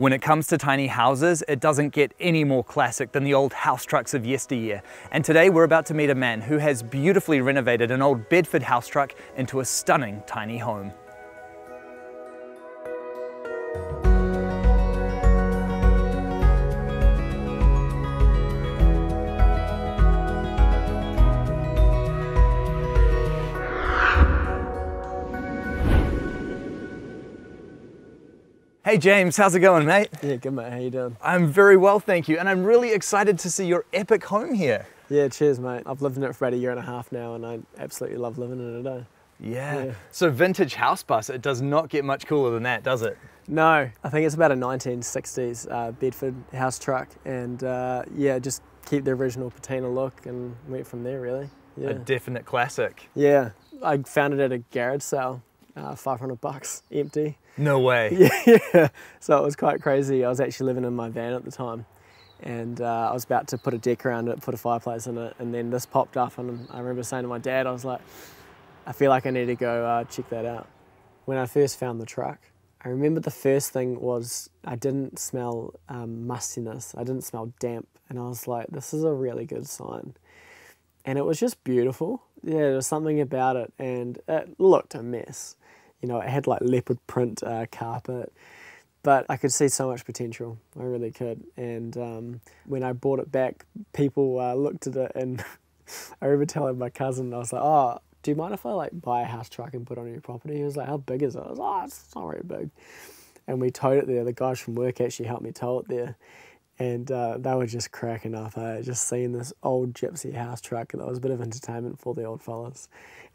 When it comes to tiny houses, it doesn't get any more classic than the old house trucks of yesteryear. And today we're about to meet a man who has beautifully renovated an old Bedford house truck into a stunning tiny home. Hey James, how's it going, mate? Yeah, good mate. How you doing? I'm very well, thank you, and I'm really excited to see your epic home here. Yeah, cheers, mate. I've lived in it for about a year and a half now, and I absolutely love living in it. Eh? Yeah. yeah. So vintage house bus, it does not get much cooler than that, does it? No, I think it's about a 1960s uh, Bedford house truck, and uh, yeah, just keep the original patina look, and went from there really. Yeah. A definite classic. Yeah, I found it at a garage sale, uh, 500 bucks, empty. No way. Yeah. So it was quite crazy. I was actually living in my van at the time, and uh, I was about to put a deck around it, put a fireplace in it, and then this popped up, and I remember saying to my dad, I was like, I feel like I need to go uh, check that out. When I first found the truck, I remember the first thing was I didn't smell um, mustiness. I didn't smell damp, and I was like, this is a really good sign. And it was just beautiful. Yeah, there was something about it, and it looked a mess you know, it had like leopard print uh, carpet, but I could see so much potential. I really could. And um, when I brought it back, people uh, looked at it, and I remember telling my cousin, I was like, "Oh, do you mind if I like buy a house truck and put it on your property?" He was like, "How big is it?" I was like, "Oh, it's not very big." And we towed it there. The guys from work actually helped me tow it there. And uh, they were just cracking up. I eh? just seeing this old gypsy house truck. And that was a bit of entertainment for the old fellas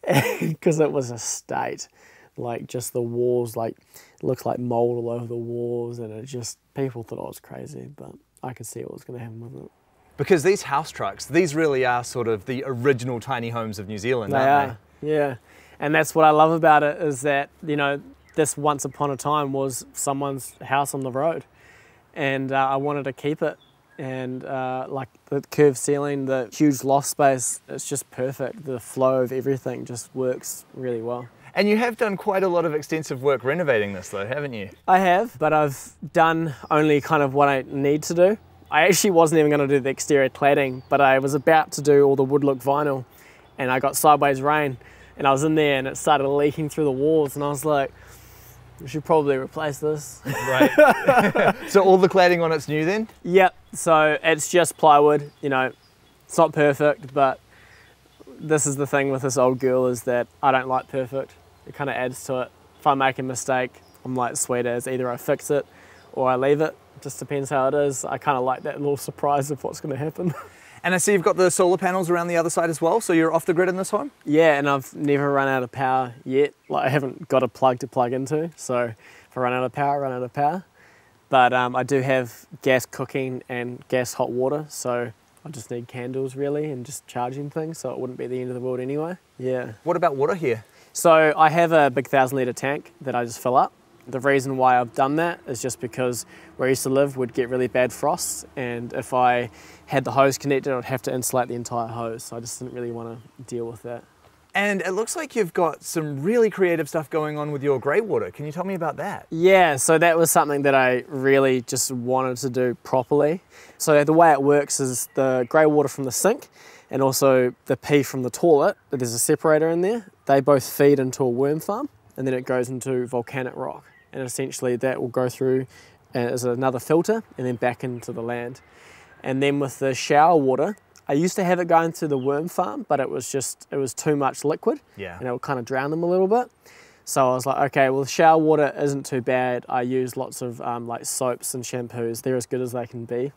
because it was a state like just the walls, like it looks like mold all over the walls, and it just people thought I was crazy, but I could see what was going to happen with it. Because these house trucks, these really are sort of the original tiny homes of New Zealand, they aren't are. they? Yeah, and that's what I love about it is that you know this once upon a time was someone's house on the road, and uh, I wanted to keep it. And uh, like the curved ceiling, the huge loft space, it's just perfect. The flow of everything just works really well. And you have done quite a lot of extensive work renovating this though, haven't you? I have, but I've done only kind of what I need to do. I actually wasn't even going to do the exterior cladding, but I was about to do all the wood look vinyl and I got sideways rain and I was in there and it started leaking through the walls and I was like, we should probably replace this. Right. so all the cladding on it's new then? Yep. So it's just plywood, you know, it's not perfect, but this is the thing with this old girl is that I don't like perfect it kind of adds to it. If I make a mistake, I'm like sweet as either I fix it or I leave it. Just depends how it is. I kind of like that little surprise of what's going to happen. And I see you've got the solar panels around the other side as well, so you're off the grid in this one? Yeah, and I've never run out of power yet. Like I haven't got a plug to plug into, so if I run out of power, I run out of power. But um, I do have gas cooking and gas hot water, so I just need candles really and just charging things, so it wouldn't be the end of the world anyway. Yeah. What about water here? So I have a big thousand litre tank that I just fill up. The reason why I've done that is just because where I used to live would get really bad frosts and if I had the hose connected I'd have to insulate the entire hose so I just didn't really want to deal with that. And it looks like you've got some really creative stuff going on with your grey water. Can you tell me about that? Yeah, so that was something that I really just wanted to do properly. So the way it works is the grey water from the sink and also the pee from the toilet, there's a separator in there. They both feed into a worm farm and then it goes into volcanic rock. And essentially that will go through as another filter and then back into the land. And then with the shower water, I used to have it going to the worm farm, but it was just, it was too much liquid. Yeah. And it would kind of drown them a little bit. So I was like, okay, well, shower water isn't too bad. I use lots of um, like soaps and shampoos. They're as good as they can be.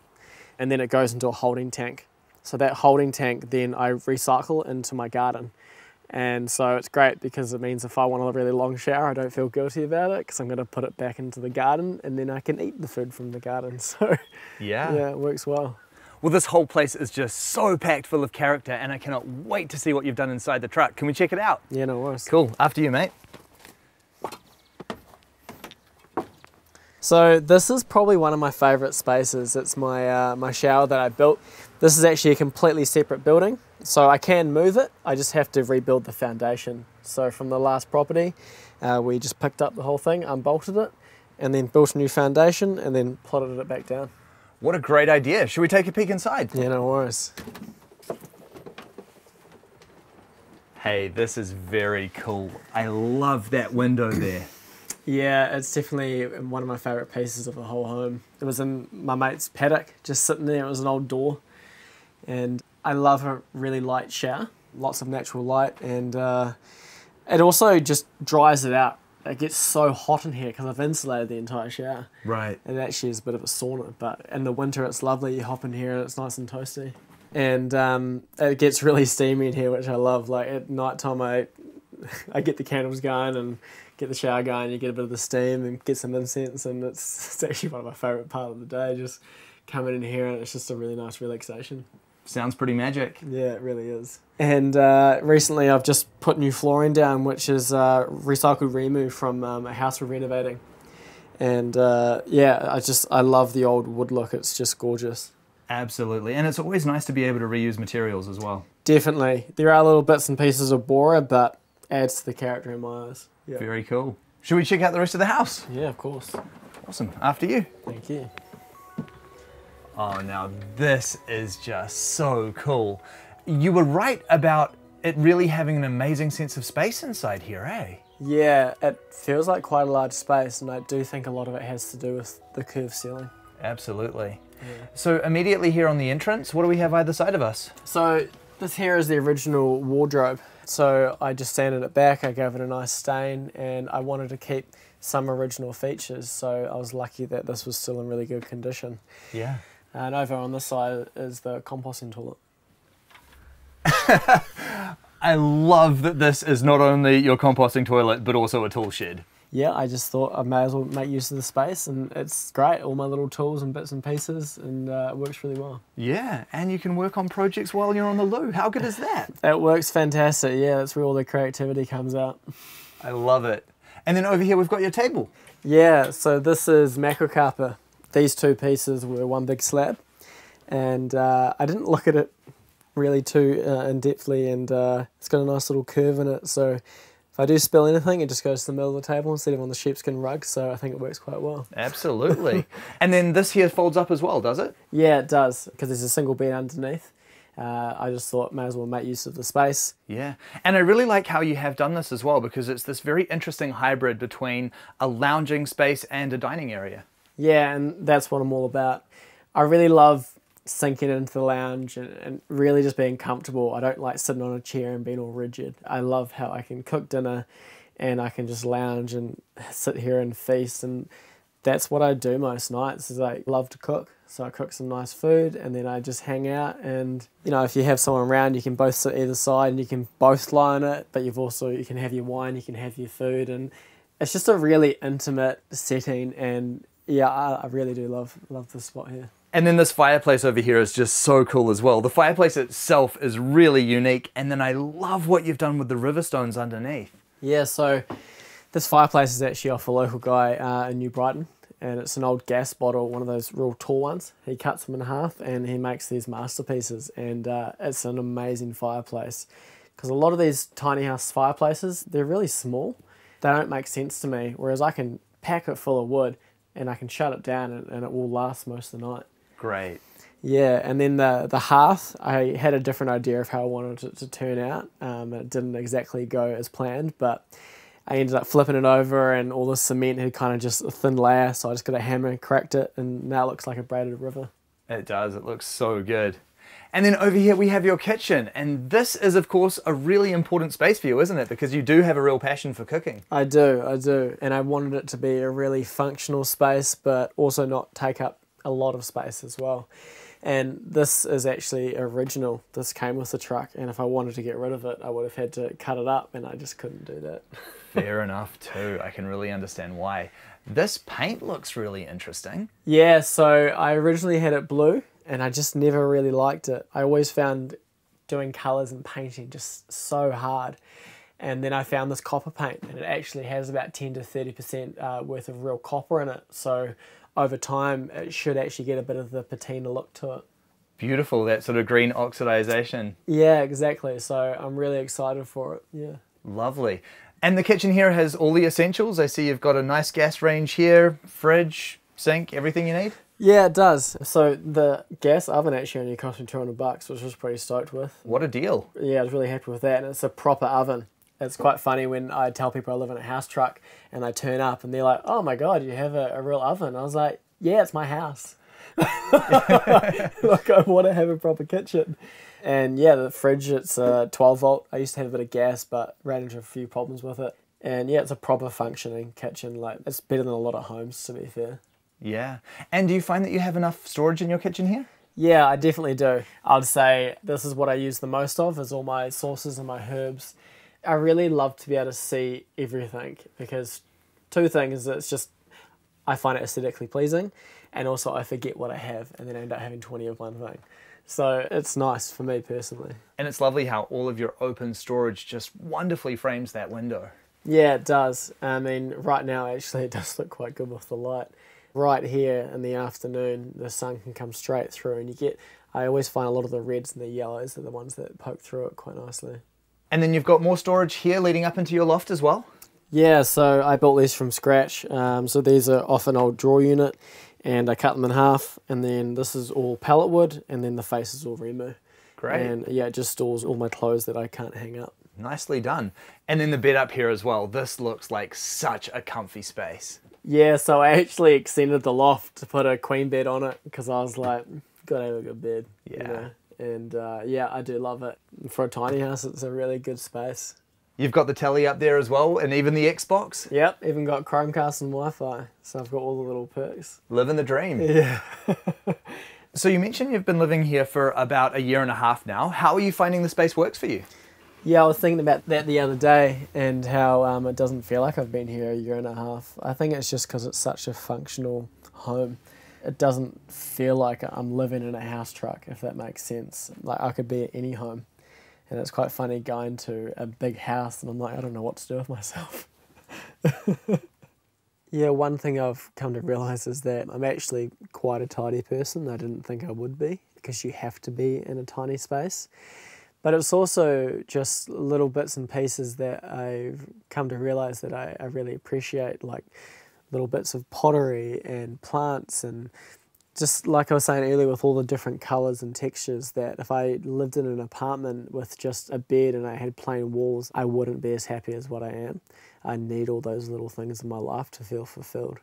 And then it goes into a holding tank. So that holding tank then I recycle into my garden. And so it's great because it means if I want a really long shower, I don't feel guilty about it because I'm going to put it back into the garden and then I can eat the food from the garden. So yeah, yeah, it works well. Well, this whole place is just so packed full of character and I cannot wait to see what you've done inside the truck. Can we check it out? Yeah, no worries. Cool. After you, mate. So this is probably one of my favourite spaces. It's my, uh, my shower that I built. This is actually a completely separate building. So I can move it, I just have to rebuild the foundation. So from the last property, uh, we just picked up the whole thing, unbolted it, and then built a new foundation, and then plotted it back down. What a great idea. Should we take a peek inside? Yeah, no worries. Hey, this is very cool. I love that window there. Yeah, it's definitely one of my favourite pieces of the whole home. It was in my mate's paddock, just sitting there. It was an old door, and I love a really light shower, lots of natural light, and uh, it also just dries it out. It gets so hot in here because I've insulated the entire shower. Right. It actually is a bit of a sauna, but in the winter it's lovely. You hop in here and it's nice and toasty. And um, it gets really steamy in here, which I love. Like at night time, I, I get the candles going and get the shower going. You get a bit of the steam and get some incense, and it's, it's actually one of my favourite part of the day. Just coming in here and it's just a really nice relaxation. Sounds pretty magic. Yeah, it really is. And uh, recently, I've just put new flooring down, which is uh, recycled Rimu from um, a house we're renovating. And uh, yeah, I just I love the old wood look. It's just gorgeous. Absolutely. And it's always nice to be able to reuse materials as well. Definitely, there are little bits and pieces of borer, but adds to the character in my eyes. Yeah. Very cool. Should we check out the rest of the house? Yeah, of course. Awesome. After you. Thank you. Oh, now this is just so cool. You were right about it really having an amazing sense of space inside here, eh? Yeah, it feels like quite a large space, and I do think a lot of it has to do with the curved ceiling. Absolutely. So immediately here on the entrance, what do we have either side of us? So this here is the original wardrobe. So I just sanded it back, I gave it a nice stain, and I wanted to keep some original features. So I was lucky that this was still in really good condition. Yeah. And over on this side is the composting toilet. I love that this is not only your composting toilet, but also a tool shed. Yeah, I just thought I may as well make use of the space, and it's great. All my little tools and bits and pieces, and uh, it works really well. Yeah, and you can work on projects while you're on the loo. How good is that? It works fantastic. Yeah, that's where all the creativity comes out. I love it. And then over here we've got your table. Yeah, so this is macrocarpa. These two pieces were one big slab, and uh, I didn't look at it really too uh, in depthly, and uh, it's got a nice little curve in it. So if I do spill anything, it just goes to the middle of the table instead of on the sheepskin rug. So I think it works quite well. Absolutely. and then this here folds up as well, does it? Yeah, it does because there's a single bed underneath. Uh, I just thought may as well make use of the space. Yeah. And I really like how you have done this as well because it's this very interesting hybrid between a lounging space and a dining area. Yeah, and that's what I'm all about. I really love sinking into the lounge and, and really just being comfortable. I don't like sitting on a chair and being all rigid. I love how I can cook dinner and I can just lounge and sit here and feast and that's what I do most nights is I love to cook. So I cook some nice food and then I just hang out and you know if you have someone around you can both sit either side and you can both lie on it but you've also you can have your wine, you can have your food and it's just a really intimate setting and yeah, I, I really do love love this spot here. And then this fireplace over here is just so cool as well. The fireplace itself is really unique. And then I love what you've done with the river stones underneath. Yeah, so this fireplace is actually off a local guy uh, in New Brighton, and it's an old gas bottle, one of those real tall ones. He cuts them in half and he makes these masterpieces, and uh, it's an amazing fireplace. Because a lot of these tiny house fireplaces, they're really small. They don't make sense to me, whereas I can pack it full of wood and I can shut it down and, and it will last most of the night. Great. Yeah, and then the the hearth, I had a different idea of how I wanted it to turn out. Um, it didn't exactly go as planned, but I ended up flipping it over, and all the cement had kind of just a thin layer. So I just got a hammer and cracked it, and now it looks like a braided river. It does. It looks so good. And then over here we have your kitchen, and this is of course a really important space for you, isn't it? Because you do have a real passion for cooking. I do, I do, and I wanted it to be a really functional space, but also not take up a lot of space as well. And this is actually original. This came with the truck, and if I wanted to get rid of it, I would have had to cut it up, and I just couldn't do that. Fair enough, too. I can really understand why. This paint looks really interesting. Yeah, so I originally had it blue, and I just never really liked it. I always found doing colours and painting just so hard. And then I found this copper paint, and it actually has about 10 to 30% uh, worth of real copper in it. So over time, it should actually get a bit of the patina look to it. Beautiful, that sort of green oxidization. Yeah, exactly. So I'm really excited for it. Yeah. Lovely. And the kitchen here has all the essentials. I see you've got a nice gas range here, fridge, sink, everything you need. Yeah, it does. So the gas oven actually only cost me 200 bucks, which I was pretty stoked with. What a deal. Yeah, I was really happy with that. And it's a proper oven. It's quite funny when I tell people I live in a house truck and they turn up and they're like, oh my God, you have a, a real oven. I was like, yeah, it's my house. like I want to have a proper kitchen. And yeah, the fridge, it's a 12 volt. I used to have a bit of gas, but ran into a few problems with it. And yeah, it's a proper functioning kitchen. Like it's better than a lot of homes, to be fair. Yeah. And do you find that you have enough storage in your kitchen here? Yeah, I definitely do. I'd say this is what I use the most of is all my sauces and my herbs. I really love to be able to see everything because two things it's just I find it aesthetically pleasing and also I forget what I have and then I end up having 20 of one thing. So it's nice for me personally. And it's lovely how all of your open storage just wonderfully frames that window. Yeah, it does. I mean, right now actually it does look quite good with the light right here in the afternoon, the sun can come straight through, and you get. I always find a lot of the reds and the yellows are the ones that poke through it quite nicely. And then you've got more storage here leading up into your loft as well. Yeah, so I built these from scratch. Um, so these are off an old drawer unit, and I cut them in half. And then this is all pallet wood, and then the face is all Rimu. Great. And yeah, it just stores all my clothes that I can't hang up. Nicely done. And then the bed up here as well. This looks like such a comfy space. Yeah, so I actually extended the loft to put a queen bed on it because I was like, gotta have a good bed. Yeah. You know? And uh, yeah, I do love it. For a tiny house, it's a really good space. You've got the telly up there as well, and even the Xbox. Yep, even got Chromecast and Wi-Fi, so I've got all the little perks. Living the dream. Yeah. so you mentioned you've been living here for about a year and a half now. How are you finding the space works for you? Yeah, I was thinking about that the other day and how um, it doesn't feel like I've been here a year and a half. I think it's just because it's such a functional home. It doesn't feel like I'm living in a house truck, if that makes sense. Like I could be at any home. And it's quite funny going to a big house and I'm like, I don't know what to do with myself. yeah, one thing I've come to realize is that I'm actually quite a tidy person. I didn't think I would be because you have to be in a tiny space. But it's also just little bits and pieces that I've come to realize that I, I really appreciate, like little bits of pottery and plants and just like I was saying earlier, with all the different colors and textures, that if I lived in an apartment with just a bed and I had plain walls, I wouldn't be as happy as what I am. I need all those little things in my life to feel fulfilled.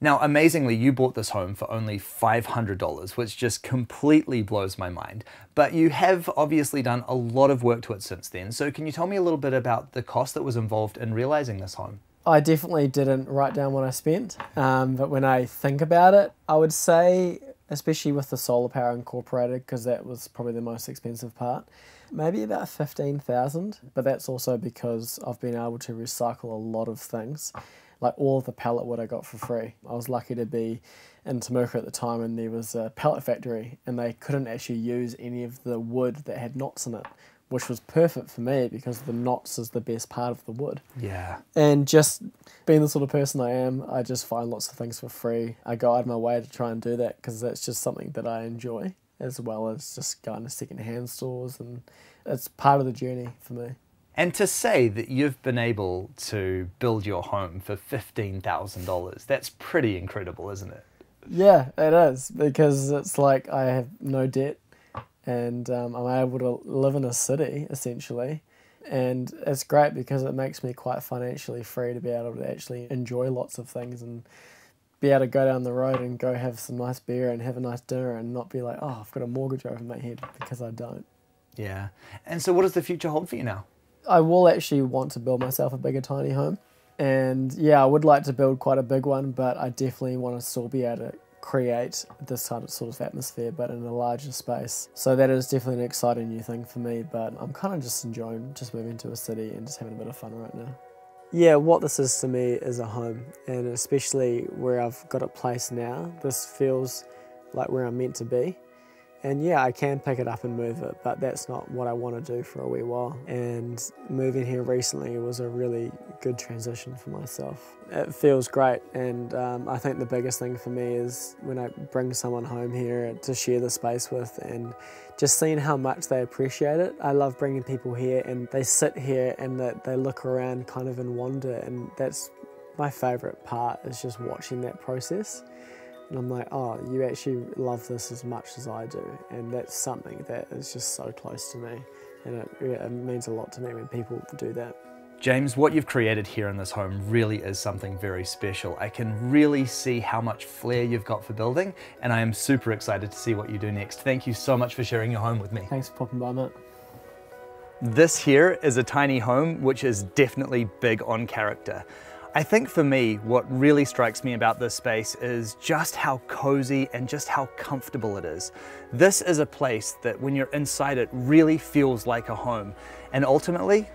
Now, amazingly, you bought this home for only $500, which just completely blows my mind. But you have obviously done a lot of work to it since then. So, can you tell me a little bit about the cost that was involved in realizing this home? I definitely didn't write down what I spent, um, but when I think about it, I would say, especially with the solar power incorporated, because that was probably the most expensive part, maybe about 15,000. But that's also because I've been able to recycle a lot of things like all of the pallet wood I got for free. I was lucky to be in Temuka at the time and there was a pallet factory and they couldn't actually use any of the wood that had knots in it, which was perfect for me because the knots is the best part of the wood. Yeah. And just being the sort of person I am, I just find lots of things for free. I go out of my way to try and do that because that's just something that I enjoy as well as just going to second hand stores and it's part of the journey for me. And to say that you've been able to build your home for $15,000, that's pretty incredible, isn't it? Yeah, it is because it's like I have no debt and um, I'm able to live in a city essentially. And it's great because it makes me quite financially free to be able to actually enjoy lots of things and be able to go down the road and go have some nice beer and have a nice dinner and not be like, oh, I've got a mortgage over my head because I don't. Yeah. And so, what does the future hold for you now? I will actually want to build myself a bigger tiny home. And yeah, I would like to build quite a big one, but I definitely want to still be able to create this kind of sort of atmosphere, but in a larger space. So that is definitely an exciting new thing for me, but I'm kind of just enjoying just moving to a city and just having a bit of fun right now. Yeah, what this is to me is a home, and especially where I've got it placed now, this feels like where I'm meant to be. And yeah, I can pick it up and move it, but that's not what I want to do for a wee while. And moving here recently was a really good transition for myself. It feels great, and um, I think the biggest thing for me is when I bring someone home here to share the space with and just seeing how much they appreciate it. I love bringing people here and they sit here and they look around kind of in wonder, and that's my favourite part is just watching that process. And I'm like, oh, you actually love this as much as I do. And that's something that is just so close to me. And it, it means a lot to me when people do that. James, what you've created here in this home really is something very special. I can really see how much flair you've got for building, and I am super excited to see what you do next. Thank you so much for sharing your home with me. Thanks for popping by, mate. This here is a tiny home, which is definitely big on character. I think for me, what really strikes me about this space is just how cozy and just how comfortable it is. This is a place that when you're inside it really feels like a home. And ultimately,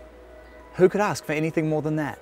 who could ask for anything more than that?